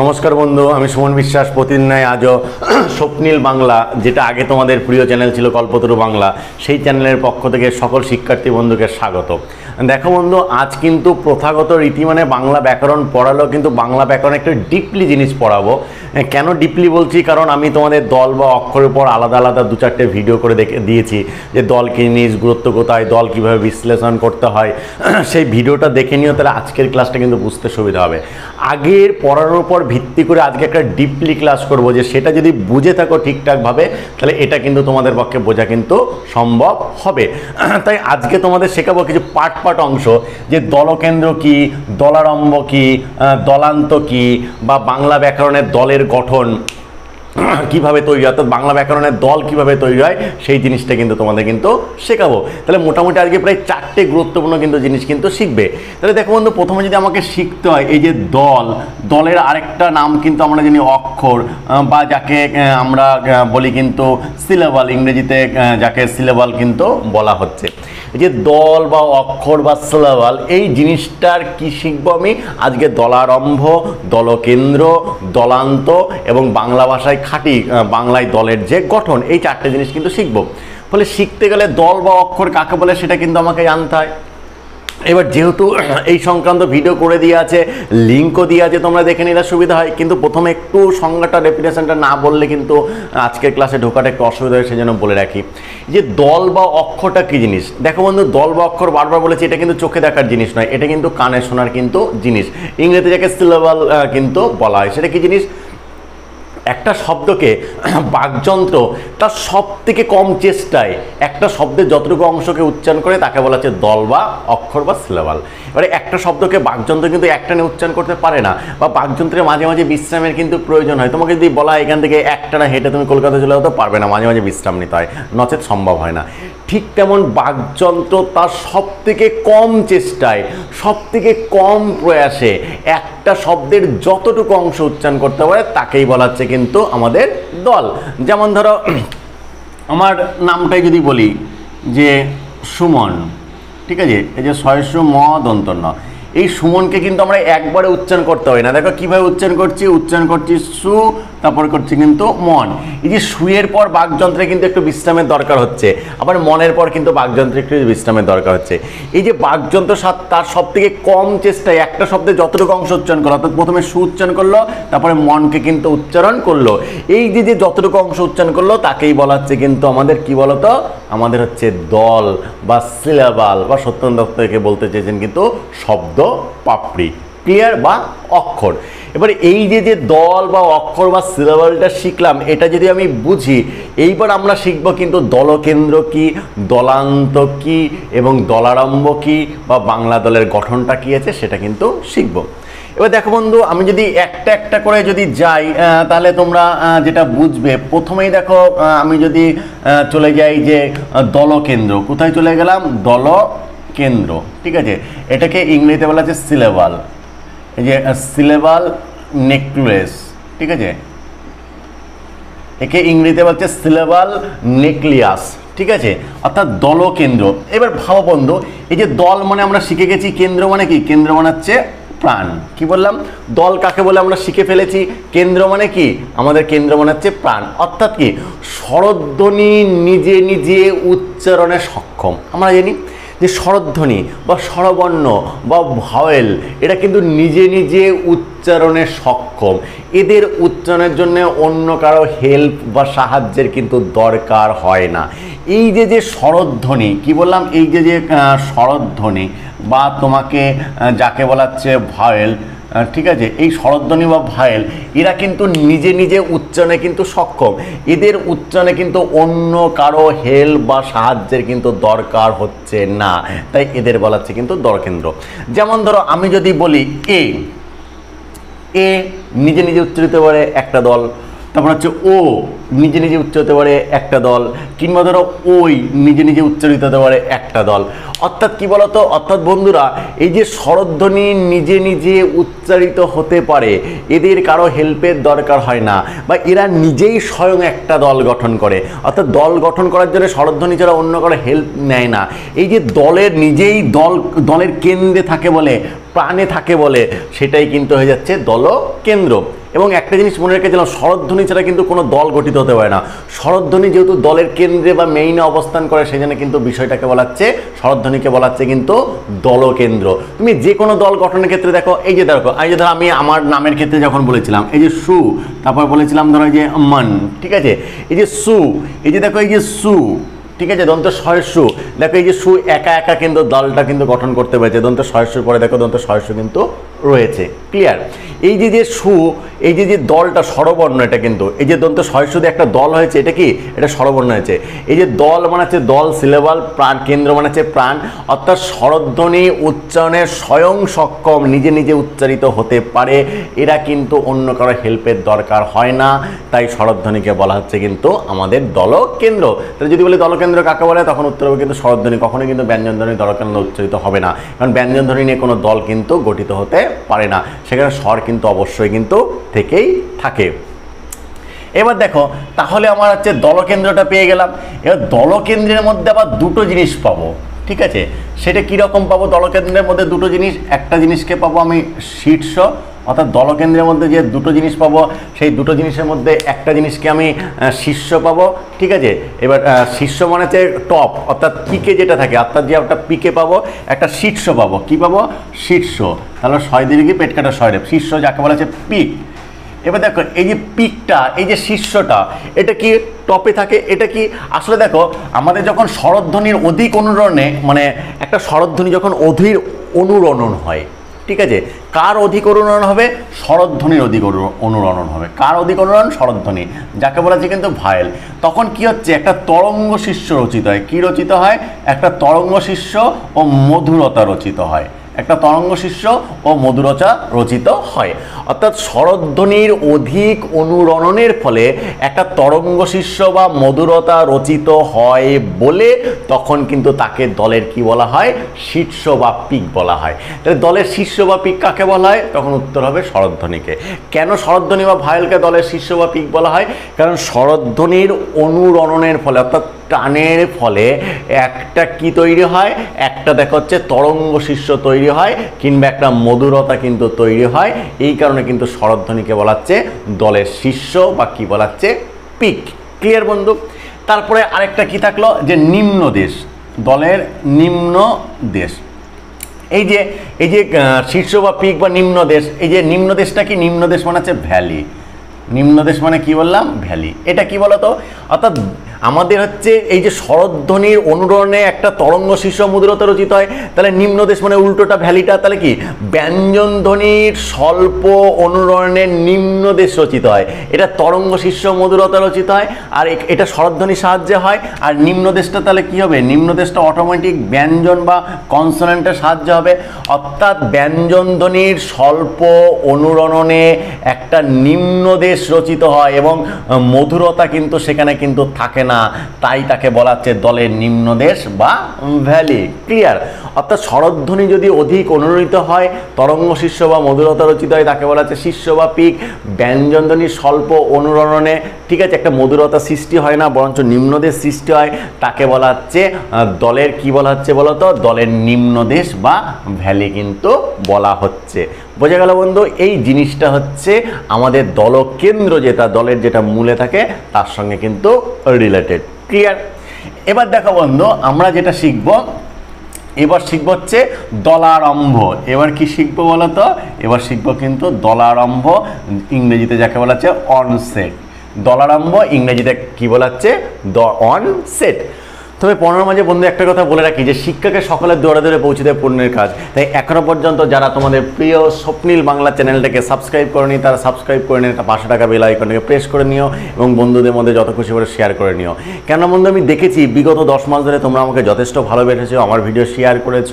নমস্কার বন্ধু, আমি সুমন বিশ্বাস, প্রতিদিন নয়, আজও স্বপ্নীল বাংলা, যেটা আগে তোমাদের প্রিয় চ্যানেল ছিল কল্পতরু বাংলা, সেই চ্যানেলের পক্ষ থেকে সকল শিক্ষার্থী বন্ধুকে স্বাগত। দেখো বন্ধু, আজ কিন্তু প্রথাগত রীতি মানে বাংলা ব্যাকরণ পড়ালেও কিন্তু বাংলা ব্যাকরণ একটু ডিপলি জিনিস পড়াবো। কেন ডিপলি বলছি? কারণ আমি তোমাদের দল বা অক্ষরের পর আলাদা আলাদা দু চারটে ভিডিও করে দেখে দিয়েছি যে দল কী জিনিস গুরুত্ব কোথায়, দল কীভাবে বিশ্লেষণ করতে হয়। সেই ভিডিওটা দেখে নিও, তাহলে আজকের ক্লাসটা কিন্তু বুঝতে সুবিধা হবে। আগের পড়ানোর উপর ভিত্তি করে আজকে একটা ডিপলি ক্লাস করব যে সেটা যদি বুঝে থাকো ঠিকঠাকভাবে, তাহলে এটা কিন্তু তোমাদের পক্ষে বোঝা কিন্তু সম্ভব হবে। তাই আজকে তোমাদের শেখাবো কিছু পাট পাট অংশ, যে দলকেন্দ্র কি, দলারম্ভ কি দলান্ত কি, বা বাংলা ব্যাকরণের দলের গঠন কীভাবে তৈরি হয়? বাংলা ব্যাকরণের দল কীভাবে তৈরি হয়, সেই জিনিসটা কিন্তু তোমাদের কিন্তু শেখাবো। তাহলে মোটামুটি আজকে প্রায় চারটে গুরুত্বপূর্ণ কিন্তু জিনিস কিন্তু শিখবে। তাহলে দেখো বন্ধু, প্রথমে যদি আমাকে শিখতে হয়, এই যে দল, দলের আরেকটা নাম কিন্তু আমরা জানি অক্ষর বা যাকে আমরা বলি কিন্তু সিলেবাল ইংরেজিতে যাকে সিলেবাল কিন্তু বলা হচ্ছে। যে দল বা অক্ষর বা সিলেবাল, এই জিনিসটার কি শিখব আমি? আজকে দলারম্ভ, দলকেন্দ্র, দলান্ত এবং বাংলা ভাষায় খাঁটি বাংলায় দলের যে গঠন, এই চারটে জিনিস কিন্তু শিখব। ফলে শিখতে গেলে দল বা অক্ষর কাকে বলে সেটা কিন্তু আমাকে জানতে হয়। এবার যেহেতু এই সংক্রান্ত ভিডিও করে দিয়ে আছে লিঙ্কও দিয়ে আছে, তোমরা দেখে নিলে সুবিধা হয়। কিন্তু প্রথমে একটু সংজ্ঞাটা ডেফিনেশনটা না বললে কিন্তু আজকের ক্লাসে ঢোকাটা একটু অসুবিধা হয়, সেজন্য বলে রাখি। যে দল বা অক্ষরটা কী জিনিস? দেখো বন্ধু, দল বা অক্ষর বারবার বলেছি, এটা কিন্তু চোখে দেখার জিনিস নয়, এটা কিন্তু কানে শোনার কিন্তু জিনিস। ইংরেজিতে যাকে সিলেবাল কিন্তু বলা হয়, সেটা কি জিনিস? একটা শব্দকে বাকযন্ত্র তার সব থেকে কম চেষ্টায় একটা শব্দের যতটুকু অংশকে উচ্চারণ করে তাকে বলা হচ্ছে দল বা অক্ষর বা সিলেবাল। এবারে একটা শব্দকে বাকযন্ত্র কিন্তু একটানে উচ্চারণ করতে পারে না বা বাকযন্ত্রের মাঝে মাঝে বিশ্রামের কিন্তু প্রয়োজন হয়। তোমাকে যদি বলা এখান থেকে একটানা হেঁটে তুমি কলকাতা চলে যেতে পারবে না, মাঝে মাঝে বিশ্রাম নিতে হয়। নচেত সম্ভব হয় না। ঠিক তেমন বাকযন্ত্র তার সব থেকে কম চেষ্টায় সব থেকে কম প্রয়াসে একটা শব্দের যতটুকু অংশ উচ্চারণ করতে পারে তাকেই বলা হচ্ছে কিন্তু আমাদের দল। যেমন ধরো, আমার নামটাই যদি বলি, যে সুমন, ঠিক আছে? এই যে সয়স্য ম দন্তন্য এই সুমনকে কিন্তু আমরা একবারে উচ্চারণ করতে হয় না। দেখো কীভাবে উচ্চারণ করছি? উচ্চারণ করছি সু তারপর করছে কিন্তু মন। এই যে সুয়ের পর বাকযন্ত্রে কিন্তু একটু বিশ্রামের দরকার হচ্ছে। আবার মনের পর কিন্তু বাকযন্ত্রে একটু বিশ্রামের দরকার হচ্ছে। এই যে বাকযন্ত্র সাত তার সব থেকে কম চেষ্টায় একটা শব্দে যতটুকু অংশ উচ্চারণ করল, অর্থাৎ প্রথমে সু উচ্চারণ করল, তারপরে মনকে কিন্তু উচ্চারণ করল। এই যে যে যতটুকু অংশ উচ্চারণ করল, তাকেই বলা হচ্ছে কিন্তু আমাদের কি বলতো? আমাদের হচ্ছে দল বা সিলেবাল বা সত্যেন্দ্র দত্তকে বলতে চেয়েছেন কিন্তু শব্দ পাপড়ি। ক্লিয়ার বা অক্ষর। এবারে এই যে যে দল বা অক্ষর বা সিলেবালটা শিখলাম, এটা যদি আমি বুঝি, এইবার আমরা শিখব কিন্তু দলকেন্দ্র কি, দলান্ত কি, এবং দলারম্ভ কি, বা বাংলা দলের গঠনটা কি আছে, সেটা কিন্তু শিখব। এবার দেখো বন্ধু, আমি যদি একটা একটা করে যদি যাই তাহলে তোমরা যেটা বুঝবে, প্রথমেই দেখো আমি যদি চলে যাই যে দলকেন্দ্র। কোথায় চলে গেলাম? দল কেন্দ্র ঠিক আছে? এটাকে ইংরেজিতে বলা আছে সিলেবাল এই যে সিলেবাল নেকলেস ঠিক আছে? একে ইংরেজিতে বলছে সিলেবাল নেকলিয়াস ঠিক আছে? অর্থাৎ দলকেন্দ্র। এবার ভাব বন্ধু, এই যে দল মানে আমরা শিখে গেছি, কেন্দ্র মানে কি? কেন্দ্র মানে হচ্ছে প্রাণ। কি বললাম? দল কাকে বলে আমরা শিখে ফেলেছি? কেন্দ্র মানে কি? আমাদের কেন্দ্র মানে হচ্ছে প্রাণ। অর্থাৎ কি? স্বরধ্বনি নিজে নিজে উচ্চারণে সক্ষম। আমরা জানি যে স্বরধ্বনি বা স্বরবর্ণ বা ভয়েল এটা কিন্তু নিজে নিজে উচ্চারণে সক্ষম। এদের উচ্চারণের জন্য অন্য কারও হেল্প বা সাহায্যের কিন্তু দরকার হয় না। এই যে যে স্বরধ্বনি কি বললাম? এই যে যে স্বরধ্বনি বা তোমাকে যাকে বলা হচ্ছে ভাওয়েল ঠিক আছে? এই স্বরধ্বনি বা ভায়েল এরা কিন্তু নিজে নিজে উচ্চারণে কিন্তু সক্ষম। এদের উচ্চারণে কিন্তু অন্য কারও হেল্প বা সাহায্যের কিন্তু দরকার হচ্ছে না। তাই এদের বলা হচ্ছে কিন্তু দরকেন্দ্র। যেমন ধরো, আমি যদি বলি এ এ নিজে নিজে উচ্চারিত করে একটা দল তারপর হচ্ছে ও নিজে নিজে উচ্চ হতে পারে একটা দল, কিংবা ধরো ওই নিজে নিজে উচ্চারিত হতে পারে একটা দল। অর্থাৎ কি বলতো? অর্থাৎ বন্ধুরা, এই যে স্বরধ্বনি নিজে নিজে উচ্চারিত হতে পারে, এদের কারও হেল্পের দরকার হয় না, বা এরা নিজেই স্বয়ং একটা দল গঠন করে। অর্থাৎ দল গঠন করার জন্য স্বরধ্বনি ছাড়া অন্য কারও হেল্প নেয় না। এই যে দলের নিজেই দল, দলের কেন্দ্রে থাকে বলে, প্রাণে থাকে বলে, সেটাই কিন্তু হয়ে যাচ্ছে দল কেন্দ্র এবং একটা জিনিস মনে রেখেছিলাম, শরৎধ্বনি ছাড়া কিন্তু কোনো দল গঠিত হতে পারে না। শরৎধ্বনি যেহেতু দলের কেন্দ্রে বা মেইনে অবস্থান করে সেই জন্য কিন্তু বিষয়টাকে বলাচ্ছে শরৎধ্বনিকে বলাচ্ছে কিন্তু দলকেন্দ্র। তুমি যে কোনো দল গঠনের ক্ষেত্রে দেখো, এই যে দেখো, এই যে ধরো আমি আমার নামের ক্ষেত্রে যখন বলেছিলাম, এই যে সু, তারপর বলেছিলাম ধরো এই যে মন, ঠিক আছে? এই যে সু, এই যে দেখো এই যে সু, ঠিক আছে? দন্ত সহস্য দেখো এই যে সু একা একা কিন্তু দলটা কিন্তু গঠন করতে পেরেছে। দন্ত সহস্যর পরে দেখো দন্ত সহস্য কিন্তু রয়েছে। ক্লিয়ার এই যে যে সু এই যে যে দলটা স্বরবর্ণ, এটা কিন্তু, এই যে দন্ত দিয়ে একটা দল হয়েছে, এটা কি? এটা স্বরবর্ণ হয়েছে। এই যে দল মানে হচ্ছে দল সিলেবাল প্রাণ, কেন্দ্র মানে হচ্ছে প্রাণ, অর্থাৎ স্বরধ্বনি উচ্চারণের স্বয়ং সক্ষম, নিজে নিজে উচ্চারিত হতে পারে। এরা কিন্তু অন্য কারও হেল্পের দরকার হয় না। তাই স্বরধ্বনিকে বলা হচ্ছে কিন্তু আমাদের দলকেন্দ্র। তাহলে যদি বলি দলকেন্দ্র কাকে বলে, তখন উত্তর হবে কিন্তু স্বরধ্বনি। কখনোই কিন্তু ব্যঞ্জনধ্বনি দলকেন্দ্র উচ্চারিত হবে না। কারণ ব্যঞ্জনধ্বনি নিয়ে কোনো দল কিন্তু গঠিত হতে পারে না। সেখানে স্বর কিন্তু অবশ্যই কিন্তু থেকেই থাকে। এবার দেখো, তাহলে আমার হচ্ছে দলকেন্দ্রটা পেয়ে গেলাম। এবার দলকেন্দ্রের মধ্যে আবার দুটো জিনিস পাবো, ঠিক আছে? সেটা কীরকম পাবো? দলকেন্দ্রের মধ্যে দুটো জিনিস। একটা জিনিসকে পাবো আমি শীর্ষ অর্থাৎ দলকেন্দ্রের মধ্যে যে দুটো জিনিস পাবো, সেই দুটো জিনিসের মধ্যে একটা জিনিসকে আমি শীর্ষ পাবো, ঠিক আছে? এবার শীর্ষ মানে হচ্ছে টপ অর্থাৎ পিকে যেটা থাকে, অর্থাৎ যে একটা পিকে পাবো, একটা শীর্ষ পাবো। কি পাবো? শীর্ষ। তাহলে ছয় কি? পেট কাটা ছয় শীর্ষ যাকে বলা হচ্ছে পিক। এবার দেখো, এই যে পিকটা, এই যে শীর্ষটা, এটা কি টপে থাকে? এটা কি, আসলে দেখো, আমাদের যখন শরধ্বনির অধিক অনুরণে মানে একটা শরধ্বনি যখন অধীর অনুরণন হয় ঠিক আছে? কার অধিক অনুরণন হবে? শরধ্বনির অধিক অনুরণন হবে। কার অধিক অনুরণন? শরধ্বনি যাকে বলা যায় কিন্তু ভায়েল। তখন কি হচ্ছে? একটা তরঙ্গ শিষ্য রচিত হয়। কি রচিত হয়? একটা তরঙ্গ শিষ্য ও মধুরতা রচিত হয়। একটা তরঙ্গ শিষ্য ও মধুরচা রচিত হয়। অর্থাৎ শরধ্বনির অধিক অনুরণনের ফলে একটা তরঙ্গ শিষ্য বা মধুরতা রচিত হয় বলে তখন কিন্তু তাকে দলের কি বলা হয়? শীর্ষ বা পিক বলা হয়। তাহলে দলের শীর্ষ বা পিক কাকে বলা হয়? তখন উত্তর হবে শরধ্বনিকে কেন শরধ্বনি বা ভায়েলকে দলের শীর্ষ বা পিক বলা হয়? কারণ শরধ্বনির অনুরণনের ফলে অর্থাৎ টানের ফলে একটা কি তৈরি হয়? একটা দেখা হচ্ছে তরঙ্গ শীর্ষ তৈরি হয় কিংবা একটা মধুরতা কিন্তু তৈরি হয়। এই কারণে কিন্তু শরধ্বনিকে বলাচ্ছে দলের শীর্ষ বা কি বলাচ্ছে? পিক। ক্লিয়ার বন্ধু? তারপরে আরেকটা কি থাকল? যে নিম্ন দেশ। দলের নিম্ন দেশ। এই যে এই যে শীর্ষ বা পিক বা নিম্ন দেশ, এই যে নিম্ন দেশটা কি? নিম্ন দেশ মানে হচ্ছে ভ্যালি। নিম্ন দেশ মানে কি বললাম? ভ্যালি। এটা কি বলতো? অর্থাৎ আমাদের হচ্ছে এই যে শরধ্বনির অনুরণে একটা তরঙ্গ শীর্ষ মুদ্রতা রচিত হয়, তাহলে নিম্ন দেশ মানে উল্টোটা ভ্যালিটা, তাহলে কি? ব্যঞ্জন ধ্বনির স্বল্প অনুরণের নিম্ন দেশ রচিত হয়। এটা তরঙ্গ শীর্ষ মধুরতা রচিত হয়, আর এটা শরধ্বনির সাহায্যে হয়, আর নিম্ন দেশটা তাহলে কি হবে? নিম্ন দেশটা অটোমেটিক ব্যঞ্জন বা কনসোনেন্টের সাহায্যে হবে। অর্থাৎ ব্যঞ্জন ধ্বনির স্বল্প অনুরণনে একটা নিম্ন দেশ রচিত হয়, এবং মধুরতা কিন্তু সেখানে কিন্তু থাকে না। তাই তাকে বলা হচ্ছে দলের নিম্ন দেশ বা ভ্যালি। ক্লিয়ার? অর্থাৎ শরধ্বনি যদি অধিক অনুরণিত হয়, তরঙ্গ শীর্ষ বা মধুরতা রচিত হয়, তাকে বলা হচ্ছে শীর্ষ বা পিক। ব্যঞ্জনধ্বনি স্বল্প অনুরণনে ঠিক আছে, একটা মধুরতা সৃষ্টি হয় না, বরঞ্চ নিম্নদেশ সৃষ্টি হয়। তাকে বলা হচ্ছে দলের কি বলা হচ্ছে বলতো? দলের নিম্নদেশ বা ভ্যালি কিন্তু বলা হচ্ছে। বোঝা গেল বন্ধু, এই জিনিসটা হচ্ছে আমাদের দলকেন্দ্র যেটা, দলের যেটা মূলে থাকে, তার সঙ্গে কিন্তু রিলেটেড ক্লিয়ার এবার দেখো বন্ধু, আমরা যেটা শিখব, এবার শিখব হচ্ছে দলারম্ভ। এবার কি শিখব বলো তো এবার শিখব কিন্তু দলারম্ভ, ইংরেজিতে যাকে বলা হচ্ছে অনসেট দলারম্ভ ইংরেজিতে কি বলা হচ্ছে অন অনসেট তবে পনেরো মাঝে বন্ধু, একটা কথা বলে রাখি যে শিক্ষাকে সকলের দৌড়ে দৌড়ে পৌঁছে দেয় পূর্ণের কাজ। তাই এখনও পর্যন্ত যারা তোমাদের প্রিয় স্বপ্নীল বাংলা চ্যানেলটাকে সাবস্ক্রাইব করেনি, তারা সাবস্ক্রাইব করে নিয়ে পাঁচশো টাকা বেল আইকনটাকে প্রেস করে নিও এবং বন্ধুদের মধ্যে যত খুশি করে শেয়ার করে নিও। কেন বন্ধু, আমি দেখেছি বিগত দশ মাস ধরে তোমরা আমাকে যথেষ্ট ভালোবেসেছো, আমার ভিডিও শেয়ার করেছ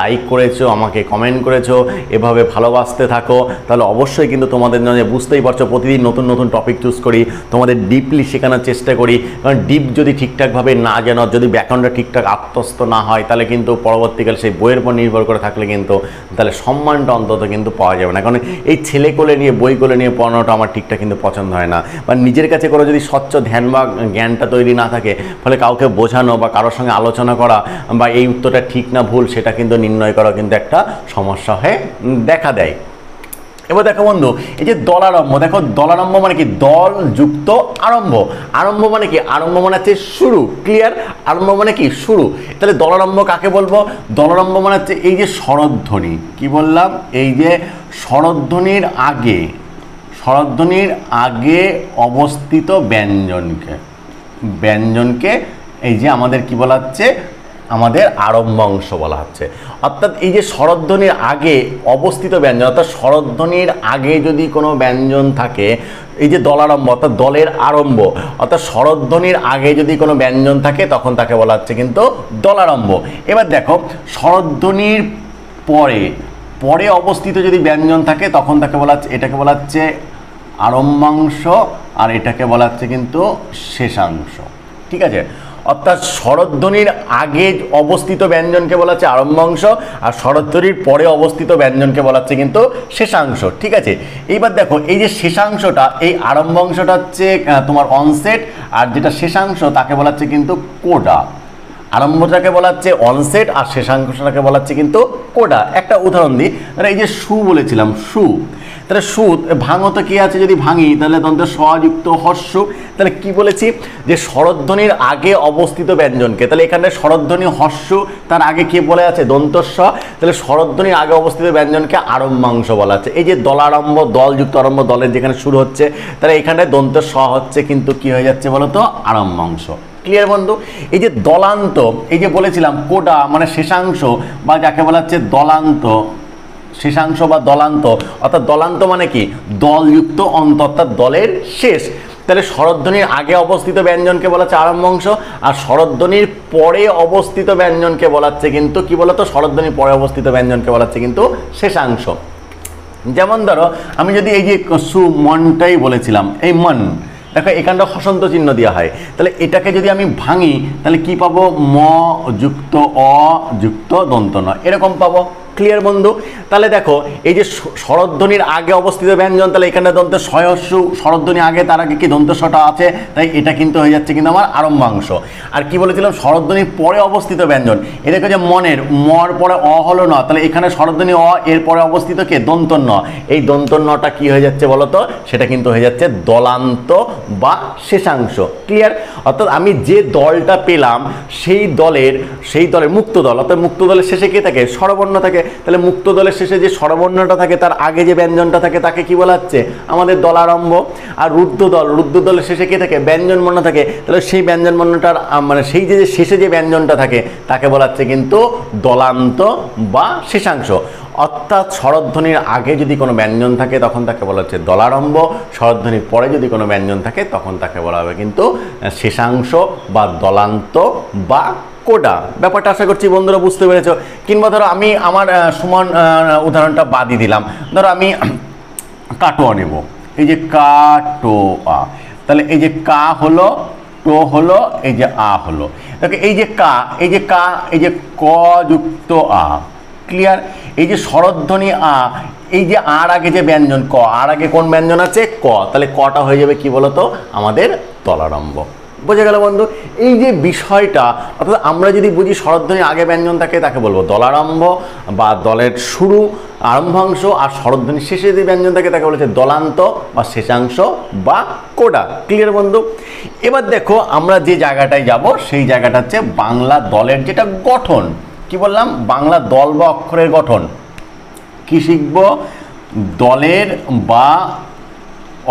লাইক করেছ, আমাকে কমেন্ট করেছ, এভাবে ভালোবাসতে থাকো। তাহলে অবশ্যই কিন্তু তোমাদের জন্য বুঝতেই পারছ, প্রতিদিন নতুন নতুন টপিক চুজ করি, তোমাদের ডিপলি শেখানোর চেষ্টা করি। কারণ ডিপ যদি ঠিকঠাকভাবে না জানো যদি ব্যাকরণটা ঠিকঠাক আত্মস্থ না হয়, তাহলে কিন্তু পরবর্তীকালে সেই বইয়ের উপর নির্ভর করে থাকলে কিন্তু তাহলে সম্মানটা অন্তত কিন্তু পাওয়া যাবে না। কারণ এই ছেলে কোলে নিয়ে, বই কোলে নিয়ে পড়ানোটা আমার ঠিকঠাক কিন্তু পছন্দ হয় না। বা নিজের কাছে করে যদি স্বচ্ছ ধ্যান বা জ্ঞানটা তৈরি না থাকে, ফলে কাউকে বোঝানো বা কারোর সঙ্গে আলোচনা করা বা এই উত্তরটা ঠিক না, ভুল, সেটা কিন্তু নির্ণয় করা কিন্তু একটা সমস্যা হয়ে দেখা দেয়। এবার দেখো বন্ধু, এই যে দলারম্ভ, দেখো দলারম্ভ মানে কি দল যুক্ত আরম্ভ। আরম্ভ মানে কি? আরম্ভ মানে হচ্ছে শুরু ক্লিয়ার আরম্ভ মানে কি? শুরু। তাহলে দলারম্ভ কাকে বলব? দলারম্ভ মানে হচ্ছে এই যে শরধ্বনি কি বললাম? এই যে শরধ্বনির আগে শরধ্বনির আগে অবস্থিত ব্যঞ্জনকে। ব্যঞ্জনকে এই যে আমাদের কি বলা হচ্ছে? আমাদের আরম্ভাংশ বলা হচ্ছে। অর্থাৎ এই যে শরধ্বনির আগে অবস্থিত ব্যঞ্জন, অর্থাৎ শরধ্বনির আগে যদি কোনো ব্যঞ্জন থাকে, এই যে দলারম্ভ, অর্থাৎ দলের আরম্ভ, অর্থাৎ শরধ্বনির আগে যদি কোনো ব্যঞ্জন থাকে, তখন তাকে বলা হচ্ছে কিন্তু দলারম্ভ। এবার দেখো শরধ্বনির পরে পরে অবস্থিত যদি ব্যঞ্জন থাকে, তখন তাকে বলা হচ্ছে, এটাকে বলা হচ্ছে আরম্ভাংশ, আর এটাকে বলা হচ্ছে কিন্তু শেষাংশ। ঠিক আছে? অর্থাৎ শরধ্বনির আগে অবস্থিত ব্যঞ্জনকে বলা হচ্ছে আরম্ভাংশ, আর শরধ্বনির পরে অবস্থিত ব্যঞ্জনকে বলা হচ্ছে কিন্তু শেষাংশ, ঠিক আছে? এইবার দেখো, এই যে শেষাংশটা, এই আরম্ভাংশটা হচ্ছে তোমার অনসেট আর যেটা শেষাংশ, তাকে বলা হচ্ছে কিন্তু কোডা। আরম্ভটাকে বলা হচ্ছে অনসেট আর শেষাংশটাকে বলা হচ্ছে কিন্তু কোডা একটা উদাহরণ দিই। তাহলে এই যে সু বলেছিলাম, সু। তাহলে সু, ভাঙত কি আছে যদি ভাঙি? তাহলে দন্তে স্বযুক্ত হর্ষ। তাহলে কি বলেছি? যে শরধ্বনির আগে অবস্থিত ব্যঞ্জনকে। তাহলে এখানে শরধ্বনি হর্ষ, তার আগে কে বলে আছে? দন্তস্ব। তাহলে শরধ্বনির আগে অবস্থিত ব্যঞ্জনকে আরম্ভাংশ বলা আছে। এই যে দলারম্ভ দলযুক্ত আরম্ভ, দলের যেখানে শুরু হচ্ছে, তাহলে এখানে দন্ত স হচ্ছে কিন্তু কি হয়ে যাচ্ছে বলতো? আরম্ভাংশ। ক্লিয়ার বন্ধু? এই যে দলান্ত, এই যে বলেছিলাম, কোডা মানে শেষাংশ, বা যাকে বলা হচ্ছে দলান্ত, শেষাংশ বা দলান্ত, অর্থাৎ দলান্ত মানে কি? দলযুক্ত অন্ত, অর্থাৎ দলের শেষ। তাহলে শরধ্বনির আগে অবস্থিত ব্যঞ্জনকে বলা হচ্ছে আরম্ভাংশ আর শরধ্বনির পরে অবস্থিত ব্যঞ্জনকে বলা হচ্ছে কিন্তু কি বলতো? শরধ্বনির পরে অবস্থিত ব্যঞ্জনকে বলা হচ্ছে কিন্তু শেষাংশ। যেমন ধরো, আমি যদি এই যে সু, মনটাই বলেছিলাম, এই মন দেখো এখানটা হসন্ত চিহ্ন দেওয়া হয়। তাহলে এটাকে যদি আমি ভাঙি, তাহলে কি পাবো? ম যুক্ত অ যুক্ত দন্ত ন। এরকম পাবো। ক্লিয়ার বন্ধু। তাহলে দেখো, এই যে স্বরধ্বনির আগে অবস্থিত ব্যঞ্জন, তাহলে এখানে দন্তে সয়স্যু স্বরধ্বনি আগে, তার আগে কি দন্তস্বটা আছে? তাই এটা কিন্তু হয়ে যাচ্ছে কিন্তু আমার আরম্ভাংশ। আর কি বলেছিলাম? স্বরধ্বনির পরে অবস্থিত ব্যঞ্জন। এটাকে যে মনের, মর পরে অ হলো ন। তাহলে এখানে স্বরধ্বনি অ, এর পরে অবস্থিত কে? দন্তন্য এই দন্তন্যটা কি হয়ে যাচ্ছে বলতো সেটা কিন্তু হয়ে যাচ্ছে দলান্ত বা শেষাংশ। ক্লিয়ার অর্থাৎ আমি যে দলটা পেলাম, সেই দলের সেই দলের মুক্ত দল। অর্থাৎ মুক্ত দলের শেষে কে থাকে? স্বরবর্ণ থাকে। তাহলে মুক্ত দলের শেষে যে স্বরবর্ণটা থাকে, তার আগে যে ব্যঞ্জনটা থাকে, তাকে কি বলা হচ্ছে? আমাদের দলারম্ভ আর রুদ্র দল, রুদ্ধ দলের শেষে কে থাকে? ব্যঞ্জন বর্ণ থাকে। তাহলে সেই ব্যঞ্জন বর্ণটার মানে সেই যে শেষে যে ব্যঞ্জনটা থাকে, তাকে বলা হচ্ছে কিন্তু দলান্ত বা শেষাংশ। অর্থাৎ স্বরধ্বনির আগে যদি কোনো ব্যঞ্জন থাকে, তখন তাকে বলা হচ্ছে দলারম্ভ। স্বরধ্বনির পরে যদি কোনো ব্যঞ্জন থাকে, তখন তাকে বলা হবে কিন্তু শেষাংশ বা দলান্ত বা কোডা? ব্যাপারটা আশা করছি বন্ধুরা বুঝতে পেরেছ। কিংবা ধরো আমি আমার সমান উদাহরণটা বাদই দিলাম। ধরো আমি কাটোয়া নেব। এই যে কাটোয়া। তাহলে এই যে কা হলো, টো হলো, এই যে আ হলো। দেখো, এই যে কা, এই যে কা, এই যে ক যুক্ত আ। ক্লিয়ার এই যে শরধ্বনি আ, এই যে আর আগে যে ব্যঞ্জন, ক। আর আগে কোন ব্যঞ্জন আছে? ক। তাহলে কটা হয়ে যাবে কি বলতো? আমাদের তলারম্ভ। বোঝা গেল বন্ধু, এই যে বিষয়টা, অর্থাৎ আমরা যদি বুঝি শরধ্বনির আগে ব্যঞ্জন থাকে, তাকে বলব দলারম্ভ বা দলের শুরু, আরম্ভাংশ, আর শরধ্বনির শেষে যে ব্যঞ্জন থাকে, তাকে বলেছে দলান্ত বা শেষাংশ বা কোডা। ক্লিয়ার বন্ধু? এবার দেখো, আমরা যে জায়গাটায় যাব, সেই জায়গাটা হচ্ছে বাংলা দলের যেটা গঠন। কি বললাম? বাংলা দল বা অক্ষরের গঠন। কি শিখব? দলের বা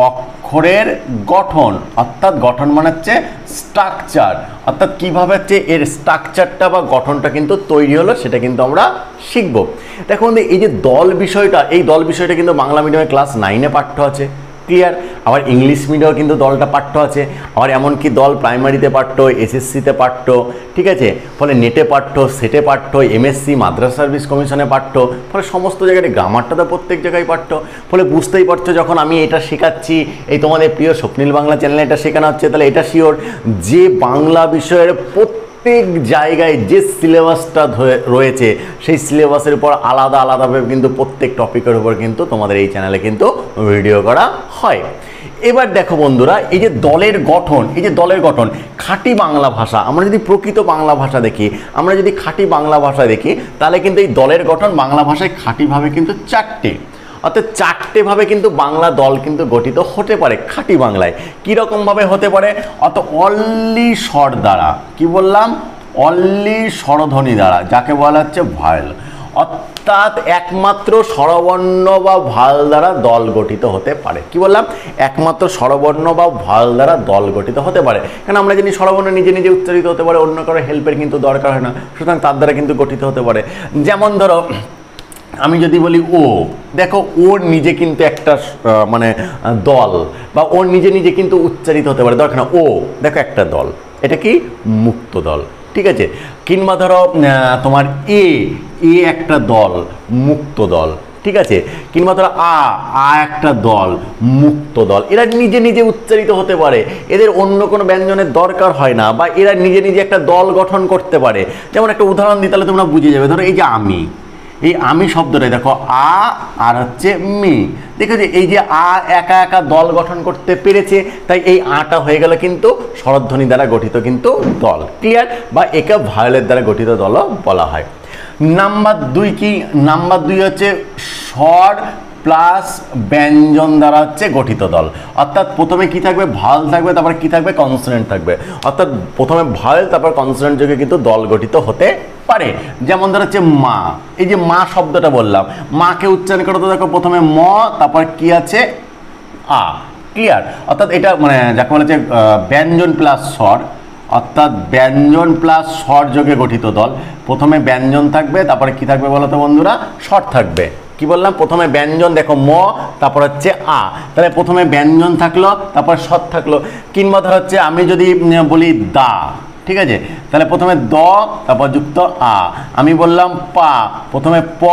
অক্ষরের গঠন, অর্থাৎ গঠন মানে হচ্ছে স্ট্রাকচার অর্থাৎ কীভাবে হচ্ছে এর স্ট্রাকচারটা বা গঠনটা কিন্তু তৈরি হলো সেটা কিন্তু আমরা শিখব। দেখো এই যে দল বিষয়টা, এই দল বিষয়টা কিন্তু বাংলা মিডিয়ামে ক্লাস নাইনে পাঠ্য আছে। ক্লিয়ার আবার ইংলিশ মিডিয়ামে কিন্তু দলটা পাঠ্য আছে। আবার এমনকি দল প্রাইমারিতে পাঠ্য এসএসসিতে পাঠ্য, ঠিক আছে? ফলে নেটে পাঠ্য সেটে পাঠ্য এমএসসি মাদ্রাসা সার্ভিস কমিশনে পাঠ্য, ফলে সমস্ত জায়গায় গ্রামারটা তো প্রত্যেক জায়গায় পাঠ্য। ফলে বুঝতেই পারছ যখন আমি এটা শেখাচ্ছি, এই তোমাদের প্রিয় স্বপ্নীল বাংলা চ্যানেলে এটা শেখানো হচ্ছে, তাহলে এটা শিওর যে বাংলা বিষয়ের প্রত্যেক জায়গায় যে সিলেবাসটা রয়েছে, সেই সিলেবাসের উপর আলাদা আলাদাভাবে কিন্তু প্রত্যেক টপিকের উপর কিন্তু তোমাদের এই চ্যানেলে কিন্তু ভিডিও করা হয়। এবার দেখো বন্ধুরা, এই যে দলের গঠন, এই যে দলের গঠন, খাঁটি বাংলা ভাষা, আমরা যদি প্রকৃত বাংলা ভাষা দেখি, আমরা যদি খাঁটি বাংলা ভাষা দেখি, তাহলে কিন্তু এই দলের গঠন বাংলা ভাষায় খাঁটিভাবে কিন্তু চারটে। অর্থাৎ চারটেভাবে কিন্তু বাংলা দল কিন্তু গঠিত হতে পারে খাঁটি বাংলায়। কীরকমভাবে হতে পারে? অত অল্লি স্বর দ্বারা। কি বললাম? অল্লি স্বরধ্বনি দ্বারা, যাকে বলা হচ্ছে ভায়োল। অর্থাৎ একমাত্র স্বরবর্ণ বা ভালো দ্বারা দল গঠিত হতে পারে। কি বললাম? একমাত্র স্বরবর্ণ বা ভালো দ্বারা দল গঠিত হতে পারে। কারণ আমরা জানি স্বরবর্ণ নিজে নিজে উচ্চারিত হতে পারে, অন্য কারও হেল্পের কিন্তু দরকার হয় না। সুতরাং তার দ্বারা কিন্তু গঠিত হতে পারে। যেমন ধরো আমি যদি বলি ও, দেখো, ওর নিজে কিন্তু একটা মানে দল, বা ওর নিজে নিজে কিন্তু উচ্চারিত হতে পারে। দরকার না, ও, দেখো একটা দল। এটা কি? মুক্ত দল। ঠিক আছে? কিংবা ধরো তোমার এ এ একটা দল, মুক্ত দল। ঠিক আছে? কিংবা ধরো, আ আ একটা দল, মুক্ত দল। এরা নিজে নিজে উচ্চারিত হতে পারে। এদের অন্য কোনো ব্যঞ্জনের দরকার হয় না, বা এরা নিজে নিজে একটা দল গঠন করতে পারে। যেমন একটা উদাহরণ দিই, তাহলে তোমরা বুঝে যাবে। ধরো, এই যে আমি। এই আমি শব্দটাই দেখো, আ আর হচ্ছে মি। দেখো যে এই যে আ একা একা দল গঠন করতে পেরেছে, তাই এই আটা হয়ে গেল কিন্তু স্বরধ্বনি দ্বারা গঠিত কিন্তু দল। ক্লিয়ার বা একে ভায়োলের দ্বারা গঠিত দলও বলা হয়। নাম্বার দুই কি? নাম্বার দুই হচ্ছে স্বর প্লাস ব্যঞ্জন দ্বারা হচ্ছে গঠিত দল। অর্থাৎ প্রথমে কি থাকবে? ভালো থাকবে, তারপর কি থাকবে? কনসোনেন্ট থাকবে। অর্থাৎ প্রথমে ভালো তারপর কনসোনেন্ট যোগে কিন্তু দল গঠিত হতে পারে। যেমন ধর হচ্ছে মা। এই যে মা শব্দটা বললাম, মাকে উচ্চারণ করতে দেখো প্রথমে ম, তারপর কি আছে? আ ক্লিয়ার অর্থাৎ এটা মানে যাকে বলা হচ্ছে ব্যঞ্জন প্লাস স্বর। অর্থাৎ ব্যঞ্জন প্লাস স্বর যোগে গঠিত দল। প্রথমে ব্যঞ্জন থাকবে, তারপরে কি থাকবে বলো তো বন্ধুরা? স্বর থাকবে। কি বললাম? প্রথমে ব্যঞ্জন, দেখো ম, তারপর হচ্ছে আ। তাহলে প্রথমে ব্যঞ্জন থাকল, তারপর স্বর থাকল। কিংবা ধর হচ্ছে আমি যদি বলি দা। ঠিক আছে? তাহলে প্রথমে দ, তারপর যুক্ত আ। আমি বললাম পা, প্রথমে প,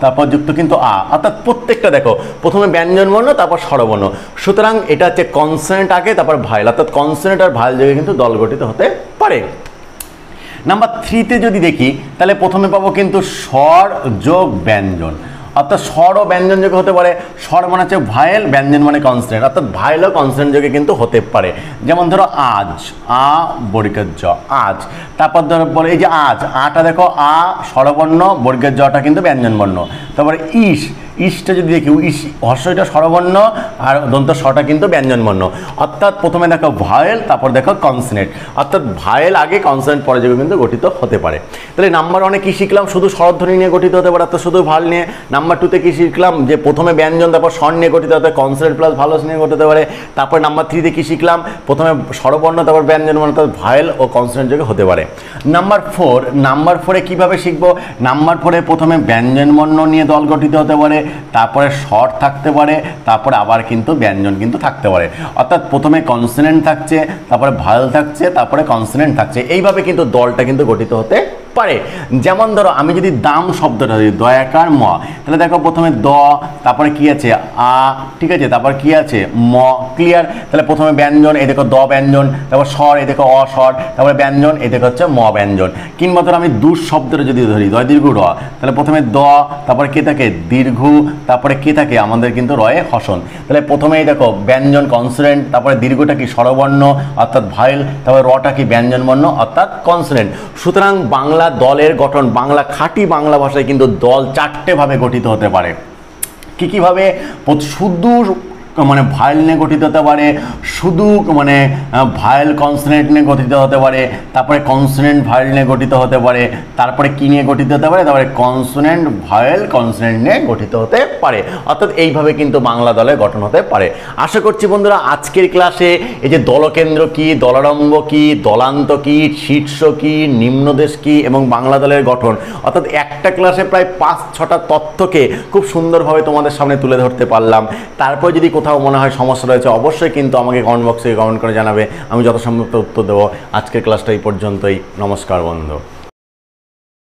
তারপর যুক্ত কিন্তু আ। অর্থাৎ প্রত্যেকটা দেখো, প্রথমে ব্যঞ্জন বর্ণ, তারপর স্বরবর্ণ। সুতরাং এটা হচ্ছে কনসোনেন্ট আগে তারপর ভাইল অর্থাৎ কনসোনেন্ট আর ভাইল যোগে কিন্তু দল গঠিত হতে পারে। নাম্বার থ্রিতে যদি দেখি, তাহলে প্রথমে পাবো কিন্তু স্বর যোগ ব্যঞ্জন। অর্থাৎ স্বর ও ব্যঞ্জন যোগে হতে পারে, স্বর মানে হচ্ছে ভায়েল, ব্যঞ্জন মানে কনস্ট্যান্ট অর্থাৎ ভায়েল ও কনস্ট্যান্ট যোগে কিন্তু হতে পারে। যেমন ধরো আজ, আ বর্গের জ আজ। তারপর ধরো বলে এই যে আজ, আটা দেখো আ, স্বরবর্ণ বর্গের জটা কিন্তু ব্যঞ্জনবর্ণ তারপরে ইস ইসটা যদি দেখি ইস হর্ষটা স্বরবর্ণ আর দন্ত স্বটা কিন্তু ব্যঞ্জন বর্ণ অর্থাৎ প্রথমে দেখো ভায়েল, তারপর দেখো কনসনেট অর্থাৎ ভায়েল আগে কনসনেট পরে যেগুলো কিন্তু গঠিত হতে পারে। তাহলে নাম্বার ওয়ানে কি শিখলাম? শুধু স্বরধ্বনি নিয়ে গঠিত হতে পারে, অর্থাৎ শুধু ভালো নিয়ে। নাম্বার টুতে কী শিখলাম? যে প্রথমে ব্যঞ্জন, তারপর স্বর নিয়ে গঠিত হতে কনসনেট প্লাস ভালো নিয়ে গঠিত পারে। তারপর নাম্বার থ্রিতে কি শিখলাম? প্রথমে স্বরবর্ণ, তারপর ব্যঞ্জন বর্ণ অর্থাৎ ভায়েল ও কনসনেট যোগে হতে পারে। নাম্বার ফোর নাম্বার ফোরে কীভাবে শিখব? নাম্বার ফোরে প্রথমে ব্যঞ্জন বর্ণ নিয়ে দল গঠিত হতে পারে। তারপরে শর্ট থাকতে পারে, তারপরে আবার কিন্তু ব্যঞ্জন কিন্তু থাকতে পারে। অর্থাৎ প্রথমে কনসনেন্ট থাকছে, তারপরে ভালো থাকছে, তারপরে কনসনেন্ট থাকছে। এইভাবে কিন্তু দলটা কিন্তু গঠিত হতে পারে। যেমন ধরো, আমি যদি দাম শব্দটা দিই দয়াকার ম, তাহলে দেখো প্রথমে দ, তারপরে কি আছে? আ, ঠিক আছে? তারপর কি আছে? ম ক্লিয়ার তাহলে প্রথমে ব্যঞ্জন, এই দেখো দ ব্যঞ্জন, তারপর স্বর, এই দেখো অস্বর তারপরে ব্যঞ্জন, এই দেখো হচ্ছে ম ব্যঞ্জন। কিংবা ধরো আমি দুর শব্দটা যদি ধরি দয় দীর্ঘ র, তাহলে প্রথমে দ, তারপরে কে থাকে? দীর্ঘ, তারপরে কে থাকে? আমাদের কিন্তু রয়ে হসন। তাহলে প্রথমেই দেখো ব্যঞ্জন কনসোনেন্ট তারপরে দীর্ঘটা কি স্বরবর্ণ, অর্থাৎ ভাইল তারপরে রটা কি ব্যঞ্জন বর্ণ, অর্থাৎ কনসোনেন্ট সুতরাং বাংলা দলের গঠন বাংলা, খাঁটি বাংলা ভাষায় কিন্তু দল চারটে ভাবে গঠিত হতে পারে। কী কীভাবে শুধু মানে ভাইল নিয়ে গঠিত হতে পারে, শুধু মানে ভাইল কনসনেন্ট নিয়ে গঠিত হতে পারে, তারপরে কনসনেন্ট ভাইল নিয়ে গঠিত হতে পারে, তারপরে কী নিয়ে গঠিত হতে পারে, তারপরে কনসনেন্ট ভাইল কনসনেন্ট নিয়ে গঠিত হতে পারে। অর্থাৎ এইভাবে কিন্তু বাংলা দলে গঠন হতে পারে। আশা করছি বন্ধুরা, আজকের ক্লাসে এই যে দলকেন্দ্র কি, দলারম্ভ কি, দলান্ত কি, শীর্ষ কি, নিম্নদেশ কি এবং বাংলা দলের গঠন, অর্থাৎ একটা ক্লাসে প্রায় পাঁচ ছটা তথ্যকে খুব সুন্দরভাবে তোমাদের সামনে তুলে ধরতে পারলাম। তারপর যদি কোথাও মনে হয় সমস্যা রয়েছে, অবশ্যই কিন্তু আমাকে কমেন্ট বক্সে কমেন্ট করে জানাবে। আমি যত সম্ভব উত্তর দেবো। আজকের ক্লাসটা এই পর্যন্তই। নমস্কার বন্ধু।